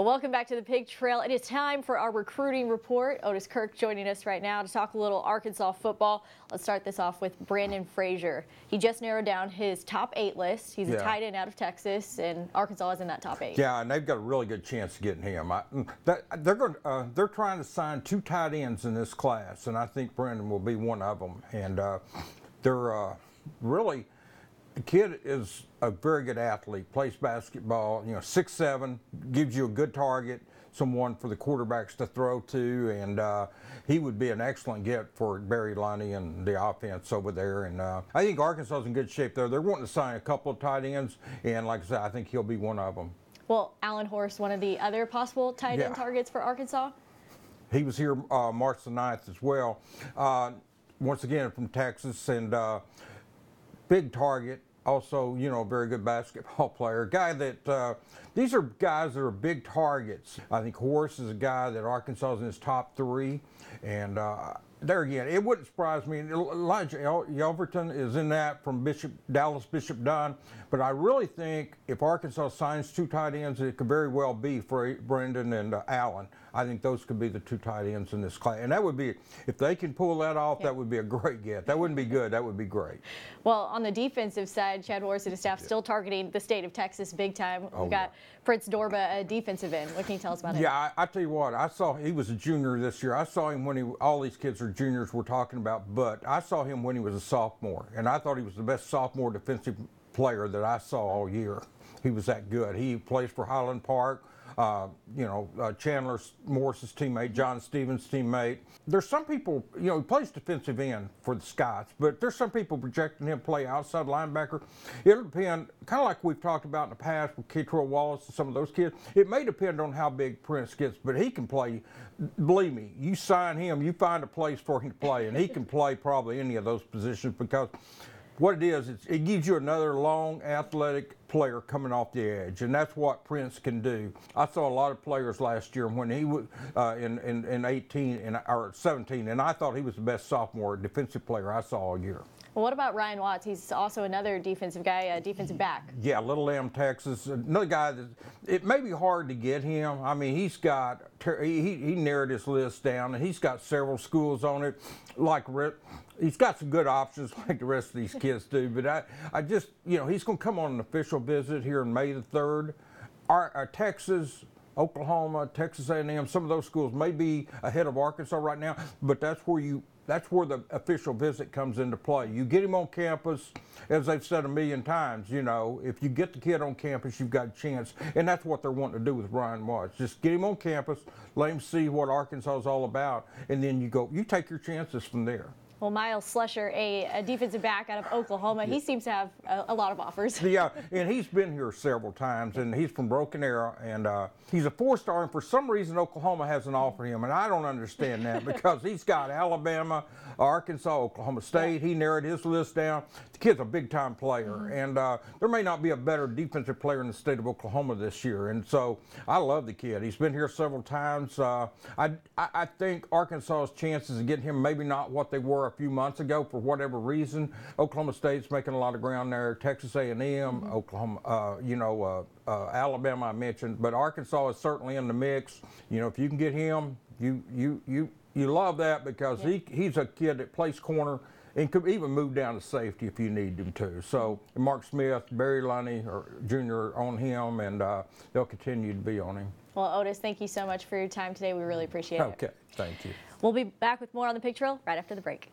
Well, welcome back to the Pig Trail. It is time for our recruiting report. Otis Kirk joining us right now to talk a little Arkansas football. Let's start this off with Brandon Frazier. He just narrowed down his top eight list. He's Yeah. a tight end out of Texas, and Arkansas is in that top eight. Yeah, and they've got a really good chance of getting him. I, mm, that, they're going. Uh, they're trying to sign two tight ends in this class, and I think Brandon will be one of them. And uh, they're uh, really the kid is a very good athlete. Plays basketball. You know, six seven, gives you a good target. Someone for the quarterbacks to throw to, and uh, he would be an excellent get for Barry Lunney and the offense over there. And uh, I think Arkansas is in good shape there. They're wanting to sign a couple of tight ends, and like I said, I think he'll be one of them. Well, Allen Horst, one of the other possible tight end targets for Arkansas. He was here uh, March the 9th as well. Uh, once again from Texas and uh, big target. Also, you know, very good basketball player. Guy that uh, these are guys that are big targets. I think Horace is a guy that Arkansas is in his top three, and uh, there again, it wouldn't surprise me. Elijah El- Yelverton is in that from Bishop Dallas Bishop Dunne, but I really think if Arkansas signs two tight ends, it could very well be for Brendan and uh, Allen. I think those could be the two tight ends in this class, and that would be if they can pull that off. That would be a great get. That wouldn't be good. That would be great. Well, on the defensive side, Chad Morris and his staff still targeting the state of Texas big time. Oh, We've got Prince Dorbah, a defensive end. What can you tell us about him? Yeah, I, I tell you what, I saw he was a junior this year. I saw him when he all these kids are juniors we're talking about, but I saw him when he was a sophomore, and I thought he was the best sophomore defensive player that I saw all year. He was that good. He plays for Highland Park. Uh, you know, uh, Chandler Morris's teammate, John Stevens' teammate. There's some people, you know, he plays defensive end for the Scots, but there's some people projecting him play outside linebacker. It'll depend, kind of like we've talked about in the past with Keatrell Wallace and some of those kids. It may depend on how big Prince gets, but he can play. Believe me, you sign him, you find a place for him to play, and he can play probably any of those positions because what it is, it gives you another long, athletic player coming off the edge, and that's what Prince can do. I saw a lot of players last year when he was uh, in, in in 18 and or 17, and I thought he was the best sophomore defensive player I saw all year. Well, what about Ryan Watts? He's also another defensive guy, a defensive back. Yeah, Little Elm, Texas. Another guy that it may be hard to get him. I mean, he's got he he he narrowed his list down, and he's got several schools on it. Like he's got some good options, like the rest of these kids do. But I I just you know he's going to come on an official visit here in May the third. Our, our Texas. Oklahoma, Texas A&M, some of those schools may be ahead of Arkansas right now, but that's where you that's where the official visit comes into play. You get him on campus, as they've said a million times, you know, if you get the kid on campus, you've got a chance. And that's what they're wanting to do with Ryan Watts. Just get him on campus, let him see what Arkansas is all about, and then you go, you take your chances from there. Well, Myles Slusher, a, a defensive back out of Oklahoma, he seems to have a, a lot of offers. Yeah, and he's been here several times, and he's from Broken Arrow, and uh, he's a four-star. And for some reason, Oklahoma hasn't offered him, and I don't understand that because he's got Alabama, Arkansas, Oklahoma State. He narrowed his list down. The kid's a big-time player, and uh, there may not be a better defensive player in the state of Oklahoma this year. And so I love the kid. He's been here several times. Uh, I, I I think Arkansas's chances of getting him maybe not what they were a few months ago for whatever reason. Oklahoma State's making a lot of ground there. Texas A&M, Oklahoma, uh, you know, uh, uh, Alabama I mentioned, but Arkansas is certainly in the mix. You know, if you can get him, you you you you love that because he he's a kid that plays corner. And could even move down to safety if you need him to. So Mark Smith, Barry Lunney, or Jr. on him, and uh, they'll continue to be on him. Well, Otis, thank you so much for your time today. We really appreciate it. Okay, thank you. We'll be back with more on the Pig Trail right after the break.